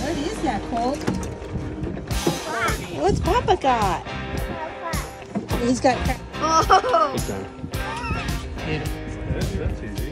What is that, Colt? What's Papa got? He's got. Oh! Okay. Yeah.